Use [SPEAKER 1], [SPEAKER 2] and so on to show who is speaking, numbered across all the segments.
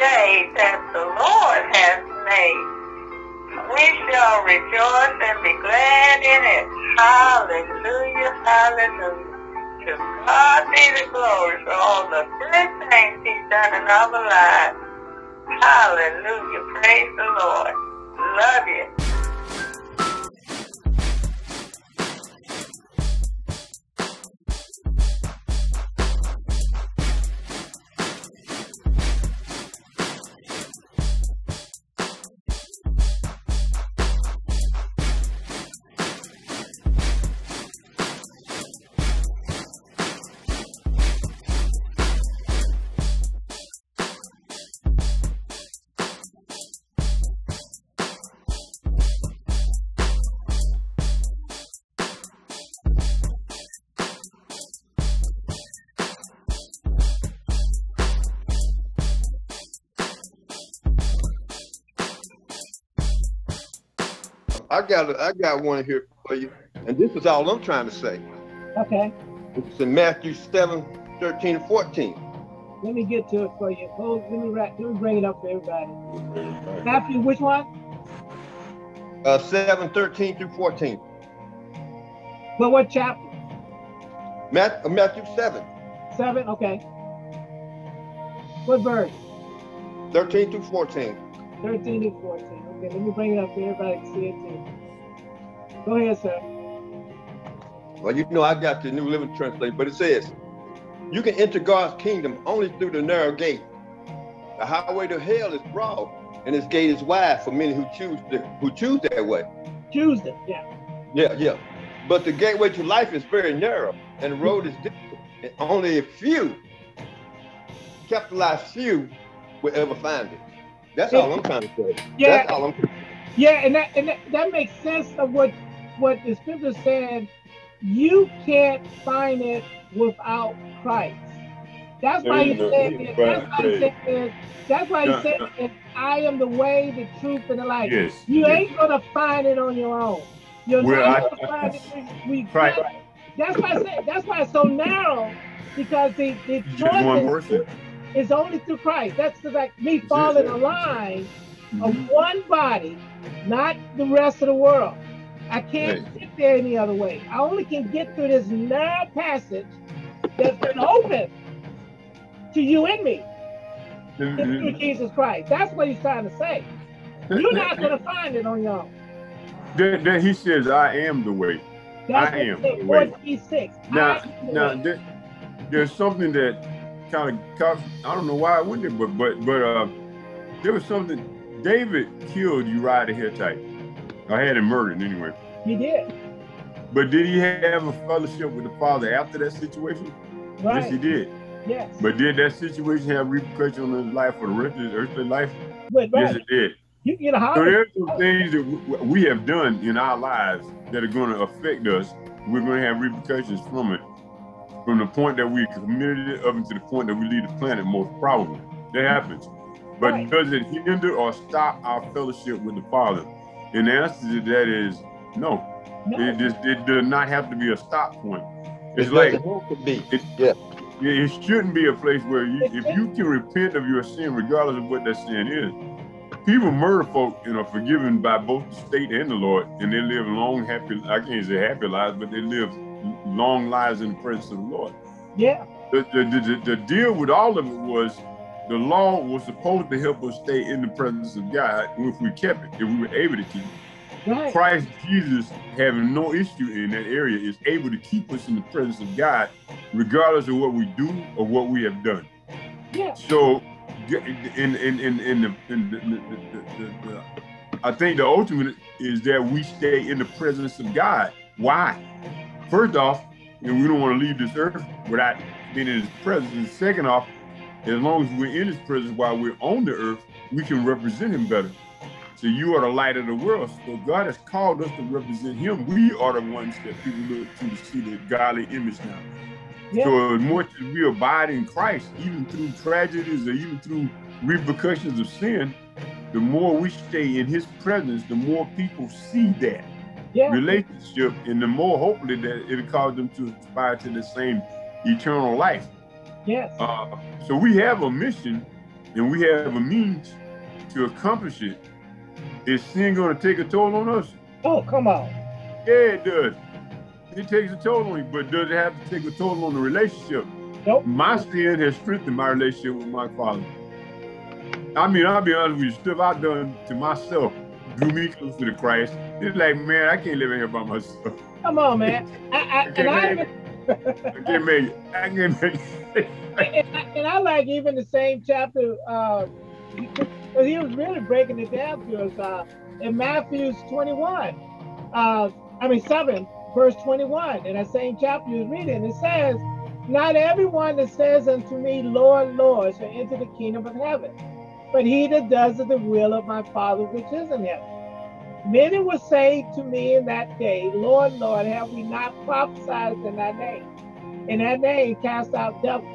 [SPEAKER 1] day that the Lord has made. We shall rejoice and be glad in it. Hallelujah, hallelujah. To God be the glory for all the good things he's done in our lives. Hallelujah, praise the Lord. Love you.
[SPEAKER 2] I got a, I got one here for you, and this is all I'm trying to say.
[SPEAKER 3] Okay,
[SPEAKER 2] It's in Matthew 7, 13 and 14.
[SPEAKER 3] let me get to it for you. Hold, let me write, let me bring it up for everybody. Matthew, which one?
[SPEAKER 2] Uh, 7, 13 through 14.
[SPEAKER 3] Well, what chapter?
[SPEAKER 2] Matt, uh, Matthew 7,
[SPEAKER 3] Seven. Okay. What verse?
[SPEAKER 2] 13 through 14.
[SPEAKER 3] 13 and 14. Okay, let me bring it up for everybody to see it too. Go ahead, sir.
[SPEAKER 2] Well, you know I got the New Living Translation, but it says, you can enter God's kingdom only through the narrow gate. The highway to hell is broad, and its gate is wide for many who choose the, who choose that way.
[SPEAKER 3] Tuesday. Yeah.
[SPEAKER 2] Yeah, yeah. But the gateway to life is very narrow, and the road is difficult, and only a few, capitalized few, will ever find it. That's all I'm trying to say.
[SPEAKER 3] Yeah.
[SPEAKER 2] That's all I'm to.
[SPEAKER 3] Yeah, and that and that, that makes sense of what what the scripture said. You can't find it without Christ. That's why he said
[SPEAKER 4] you
[SPEAKER 3] it. That's why he said it. That's why he said
[SPEAKER 4] yeah.
[SPEAKER 3] it. I am the way, the truth, and the life.
[SPEAKER 4] Yes.
[SPEAKER 3] You
[SPEAKER 4] yes.
[SPEAKER 3] ain't gonna find it on your own. You're
[SPEAKER 4] Well,
[SPEAKER 3] not
[SPEAKER 4] I-
[SPEAKER 3] gonna find it. We, we
[SPEAKER 4] Right.
[SPEAKER 3] That's why I said. That's why it's so narrow, because the the
[SPEAKER 4] Just one
[SPEAKER 3] choice
[SPEAKER 4] person.
[SPEAKER 3] Is only through Christ. That's like me falling in line of
[SPEAKER 4] Mhm.
[SPEAKER 3] one body, not the rest of the world. I can't
[SPEAKER 4] Right.
[SPEAKER 3] get there any other way. I only can get through this narrow passage that's been open to you and me
[SPEAKER 4] Mhm.
[SPEAKER 3] through Jesus Christ. That's what he's trying to say. You're not going to find it on your own.
[SPEAKER 4] Then, then he says, I am the way.
[SPEAKER 3] That's
[SPEAKER 4] I am the way.
[SPEAKER 3] 46.
[SPEAKER 4] Now,
[SPEAKER 3] I am the
[SPEAKER 4] now there, there's something that kind of I don't know why I there, but but but uh, there was something. David killed Uriah the Hittite. I had him murdered anyway.
[SPEAKER 3] He did.
[SPEAKER 4] But did he have a fellowship with the father after that situation?
[SPEAKER 3] Right.
[SPEAKER 4] Yes, he did.
[SPEAKER 3] Yes.
[SPEAKER 4] But did that situation have repercussions on his life for the rest of his earthly life?
[SPEAKER 3] But,
[SPEAKER 4] Yes, it did.
[SPEAKER 3] You get a
[SPEAKER 4] So there's some things that we have done in our lives that are going to affect us. We're going to have repercussions from it, from the point that we committed it up until the point that we leave the planet. Most probably, that happens. But
[SPEAKER 3] Right.
[SPEAKER 4] does it hinder or stop our fellowship with the Father? And the answer to that is no.
[SPEAKER 3] No.
[SPEAKER 4] It just it does not have to be a stop point. It's
[SPEAKER 2] It
[SPEAKER 4] like
[SPEAKER 2] doesn't have to be.
[SPEAKER 4] it,
[SPEAKER 2] Yeah.
[SPEAKER 4] it shouldn't be a place where you, if you can repent of your sin, regardless of what that sin is. People murder folk and are forgiven by both the state and the Lord, and they live long, happy, I can't say happy lives, but they live long lives in the presence of the Lord.
[SPEAKER 3] Yeah.
[SPEAKER 4] The, the, the, the, deal with all of it was the law was supposed to help us stay in the presence of God if we kept it, if we were able to keep it.
[SPEAKER 3] Right.
[SPEAKER 4] Christ Jesus, having no issue in that area, is able to keep us in the presence of God, regardless of what we do or what we have done.
[SPEAKER 3] Yeah.
[SPEAKER 4] So, in in in in the, in the, the, the I think the ultimate is that we stay in the presence of God. Why? First off, you know, we don't want to leave this earth without being in His presence. And second off, as long as we're in His presence while we're on the earth, we can represent Him better. So you are the light of the world. So God has called us to represent Him. We are the ones that people look to see the godly image now.
[SPEAKER 3] Yeah.
[SPEAKER 4] So as much as we abide in Christ, even through tragedies or even through repercussions of sin, the more we stay in His presence, the more people see that
[SPEAKER 3] Yeah.
[SPEAKER 4] relationship, and the more hopefully that it'll cause them to aspire to the same eternal life.
[SPEAKER 3] Yes.
[SPEAKER 4] Uh, so we have a mission and we have a means to accomplish it, is sin going to take a toll on us?
[SPEAKER 3] Oh, come on.
[SPEAKER 4] Yeah, it does. It takes a toll on you, but does it have to take a toll on the relationship?
[SPEAKER 3] Nope.
[SPEAKER 4] My sin has strengthened my relationship with my father. I mean, I'll be honest with you, stuff I've done to myself drew me closer to the Christ. It's like, man, I can't live in here by myself.
[SPEAKER 3] Come on, man. I, I,
[SPEAKER 4] I
[SPEAKER 3] and,
[SPEAKER 4] can't
[SPEAKER 3] I,
[SPEAKER 4] make it. I can't make it. I can't make it.
[SPEAKER 3] and, I, and I like even the same chapter, uh, because he was really breaking it down to us uh, in Matthew's 21. Uh, I mean, 7, verse 21. In that same chapter you was reading, it says, Not everyone that says unto me, Lord, Lord, shall enter the kingdom of heaven, but he that does the will of my Father which is in heaven. Many will say to me in that day, Lord, Lord, have we not prophesied in thy name? In that name cast out devils,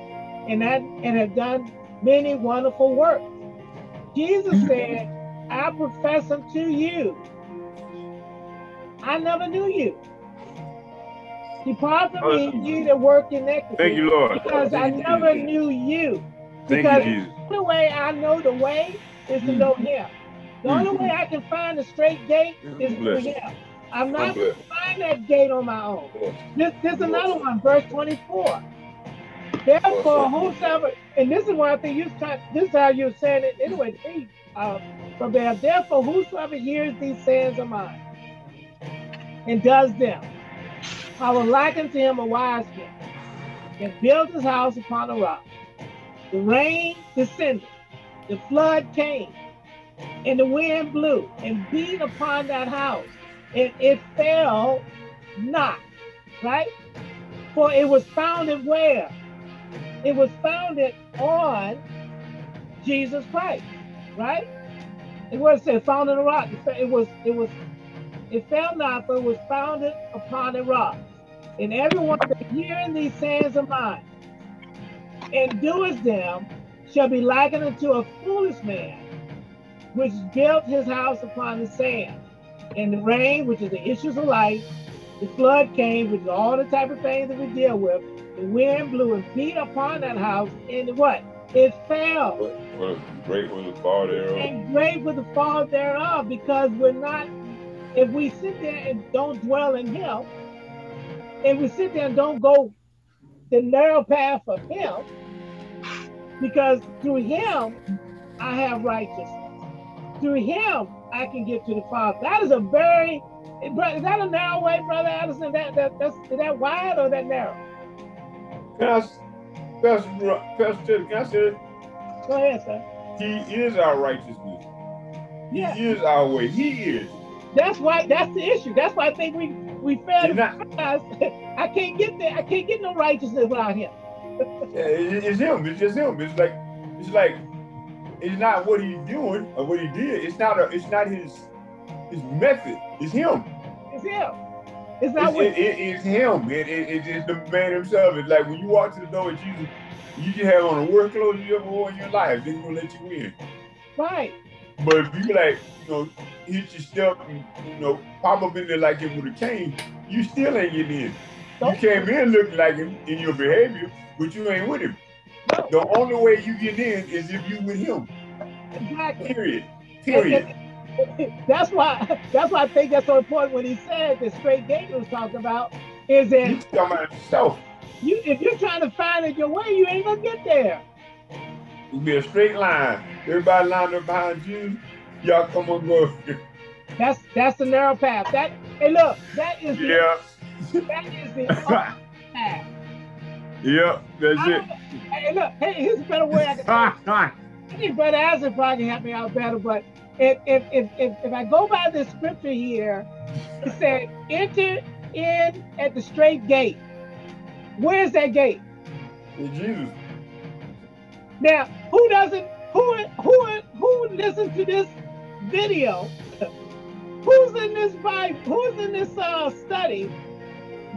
[SPEAKER 3] and that and have done many wonderful works. Jesus mm-hmm. said, I profess unto you, I never knew you. Depart from oh, me, you that work in iniquity.
[SPEAKER 4] Thank you, Lord.
[SPEAKER 3] Because I
[SPEAKER 4] you,
[SPEAKER 3] never
[SPEAKER 4] Jesus.
[SPEAKER 3] knew you. Because
[SPEAKER 4] you,
[SPEAKER 3] the only way I know the way is to know him. The only way I can find a straight gate is through him. I'm not going to find that gate on my own. This, there's another one, verse 24. Therefore, whosoever, and this is why I think you trying, this is how you're saying it anyway, to me, uh, from there. Therefore, whosoever hears these sayings of mine and does them, I will liken to him a wise man and built his house upon a rock. The rain descended, the flood came, and the wind blew and beat upon that house, and it fell not, right? For it was founded where? It was founded on Jesus Christ, right? It was said founded on a rock. It was, it was, it fell not, but it was founded upon a rock. And everyone that hearing these sayings of mine and doeth them shall be likened unto a foolish man, which built his house upon the sand. And the rain, which is the issues of life, the flood came, which is all the type of things that we deal with. The wind blew and beat upon that house, and what? It fell.
[SPEAKER 4] Well, great was the fall thereof.
[SPEAKER 3] And great was the fall thereof, because we're not, if we sit there and don't dwell in him, and we sit there and don't go the narrow path of him, because through him I have righteousness. Through him I can get to the Father. That is a very is that a narrow way, brother Addison? That that that's is that wide or that narrow?
[SPEAKER 4] Can I, Pastor, Pastor can I say this?
[SPEAKER 3] Go ahead, sir.
[SPEAKER 4] He is our righteousness.
[SPEAKER 3] Yeah,
[SPEAKER 4] He is our way. He is.
[SPEAKER 3] that's why that's the issue. That's why I think we we fail to
[SPEAKER 4] You're not-
[SPEAKER 3] realize I can't get there. I can't get no righteousness without him.
[SPEAKER 4] Yeah, it- it's him. It's just him. It's like it's like it's not what he's doing or what he did. It's not a. It's not his his method. It's him.
[SPEAKER 3] It's him. It's not
[SPEAKER 4] It's,
[SPEAKER 3] what
[SPEAKER 4] it, it, it's him. It, it, it's just the man himself. It's like when you walk to the door of Jesus, you can have on the worst clothes you ever wore in your life. They're gonna let you in.
[SPEAKER 3] right.
[SPEAKER 4] But if you like, you know, hit your step and you know, pop up in there like him with a cane, you still ain't getting in. You came in looking like him in your behavior, but you ain't with him.
[SPEAKER 3] No,
[SPEAKER 4] The only way you get in is if you with him.
[SPEAKER 3] exactly.
[SPEAKER 4] Period. Period.
[SPEAKER 3] that's why that's why I think that's so important when he said the straight gate was talking about is that
[SPEAKER 4] You talking about yourself.
[SPEAKER 3] you if you're trying to find it your way, you ain't gonna get there.
[SPEAKER 4] It'll be a straight line. Everybody lined up behind you. Y'all come on go.
[SPEAKER 3] That's that's the narrow path. That hey look, that is the
[SPEAKER 4] yeah.
[SPEAKER 3] that is the path.
[SPEAKER 4] yeah, that's
[SPEAKER 3] I
[SPEAKER 4] it.
[SPEAKER 3] Hey look, hey, here's a better way I can I think Brother Azar probably can help me out better, but if if if if, if I go by this scripture here, it said, enter in at the straight gate. Where's that gate?
[SPEAKER 4] It's Jesus.
[SPEAKER 3] Now, who doesn't who who who listens to this video? Who's in this Bible? Who's in this uh, study?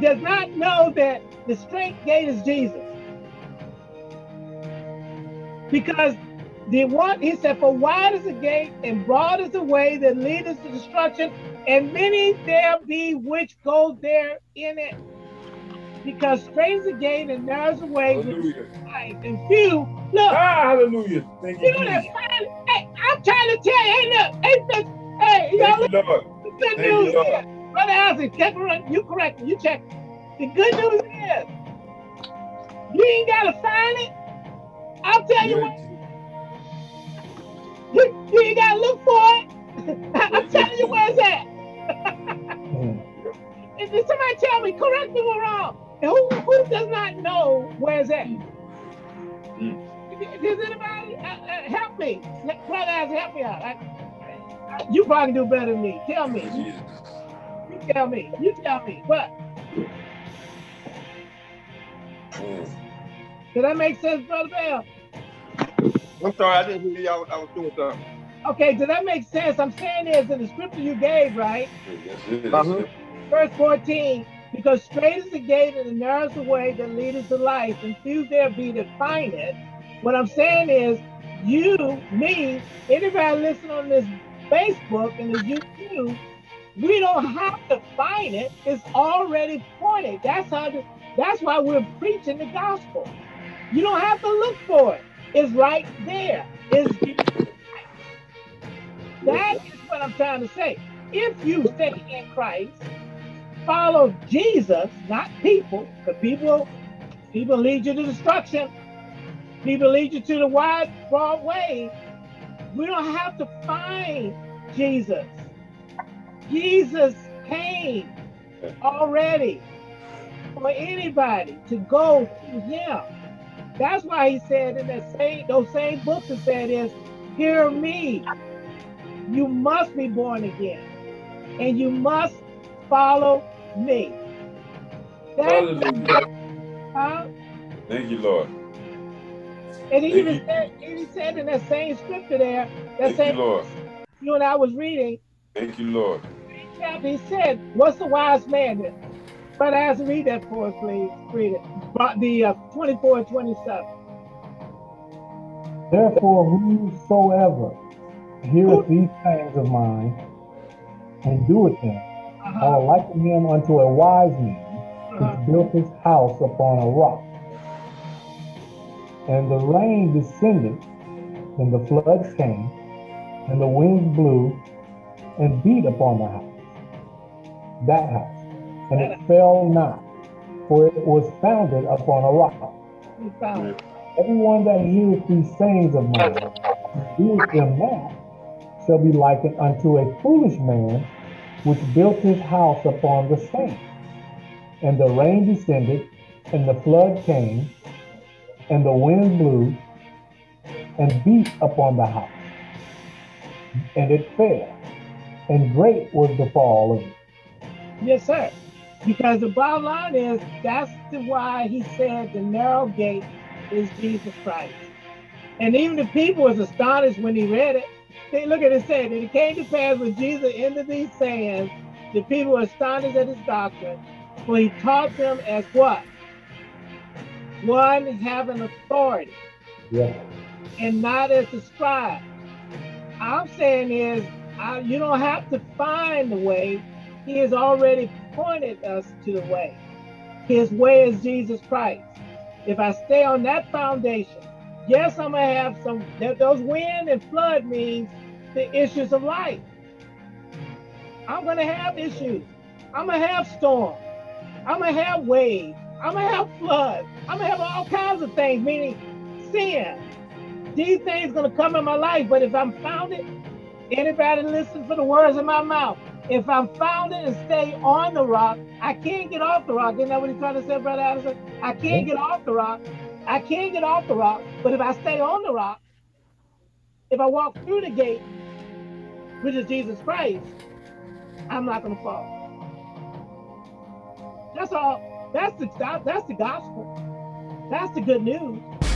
[SPEAKER 3] Does not know that the straight gate is Jesus. Because the one he said, for wide is the gate and broad is the way that leadeth to destruction, and many there be which go there in it. Because straight is the gate and narrow is the way which
[SPEAKER 4] Hallelujah.
[SPEAKER 3] life, and few Look.
[SPEAKER 4] Ah, hallelujah. Thank you,
[SPEAKER 3] You know that fine, hey, I'm trying to tell you, hey, look, hey, bitch, hey, y'all look,
[SPEAKER 4] you, Lord.
[SPEAKER 3] the good
[SPEAKER 4] Thank you,
[SPEAKER 3] news
[SPEAKER 4] Lord.
[SPEAKER 3] is, Brother Isaac, check around, you correct me, you check. The good news is, you ain't gotta find it. I'll tell you what, you, you ain't gotta look for it. I'm telling you where it's at. If if somebody tell me, correct me if I'm wrong. And who, who does not know where it's at?
[SPEAKER 4] Mm.
[SPEAKER 3] Does anybody uh, uh, help me? Brother Isaac, help me out. I, I, you probably do better than me. Tell me.
[SPEAKER 4] Jesus.
[SPEAKER 3] You tell me. You tell me. What?
[SPEAKER 4] Mm.
[SPEAKER 3] Does that make sense, Brother Bell?
[SPEAKER 2] I'm sorry, I didn't hear y'all. I was doing something.
[SPEAKER 3] Okay, does that make sense? I'm saying is in the scripture you gave, right?
[SPEAKER 4] Yes, it is.
[SPEAKER 2] Uh-huh.
[SPEAKER 3] Verse 14, because straight is the gate and the narrow is the way that leadeth to life, and few there be that find it. What I'm saying is, you, me, anybody listening on this Facebook and the YouTube, we don't have to find it. It's already pointed. That's how. The, that's why we're preaching the gospel. You don't have to look for it. It's right there. It's that is what I'm trying to say. If you stay in Christ, follow Jesus, not people, because people people lead you to destruction. People lead you to the wide, broad way. We don't have to find Jesus. Jesus came already for anybody to go to him. That's why he said in that same those same books it said is, hear me. You must be born again. And you must follow me.
[SPEAKER 4] Hallelujah.
[SPEAKER 3] huh?
[SPEAKER 4] Thank you, Lord.
[SPEAKER 3] And he
[SPEAKER 4] Thank
[SPEAKER 3] even said, he said in that same scripture there, that
[SPEAKER 4] Thank you,
[SPEAKER 3] same
[SPEAKER 4] Lord.
[SPEAKER 3] you and I was reading,
[SPEAKER 4] Thank you, Lord.
[SPEAKER 3] he said, What's the wise man? Then? Brother, has to read that for us, please. Read it. But the uh, 24 and 27.
[SPEAKER 5] Therefore, whosoever heareth these sayings of mine and doeth them, I
[SPEAKER 3] Uh-huh.
[SPEAKER 5] will liken him unto a wise man
[SPEAKER 3] Uh-huh.
[SPEAKER 5] which built his house upon a rock. And the rain descended, and the floods came, and the winds blew and beat upon the house, that house, and it fell not, for it was founded upon a rock. Everyone that hears these sayings of mine, doeth them not, shall be likened unto a foolish man which built his house upon the sand. And the rain descended, and the flood came, and the wind blew, and beat upon the house. And it fell, and great was the fall of it.
[SPEAKER 3] Yes, sir. Because the bottom line is that's the why he said the narrow gate is Jesus Christ. And even the people was astonished when he read it. They look at it saying, and it came to pass when Jesus ended these sayings, the people were astonished at his doctrine, for he taught them as what? One having authority
[SPEAKER 5] Yeah.
[SPEAKER 3] and not as the scribe. I'm saying is, I, you don't have to find the way. He has already pointed us to the way. His way is Jesus Christ. If I stay on that foundation, yes, I'm gonna have some. th- Those wind and flood means the issues of life. I'm gonna have issues. I'm gonna have storms. I'm gonna have waves. I'm gonna have floods. I'm gonna have all kinds of things, meaning sin. These things gonna come in my life, but if I'm founded, anybody listen for the words of my mouth. If I'm founded and stay on the rock, I can't get off the rock. Isn't that what he's trying to say, Brother Addison? I can't get off the rock. I can't get off the rock, but if I stay on the rock, if I walk through the gate, which is Jesus Christ, I'm not gonna fall. That's all. That's the that's the gospel. That's the good news.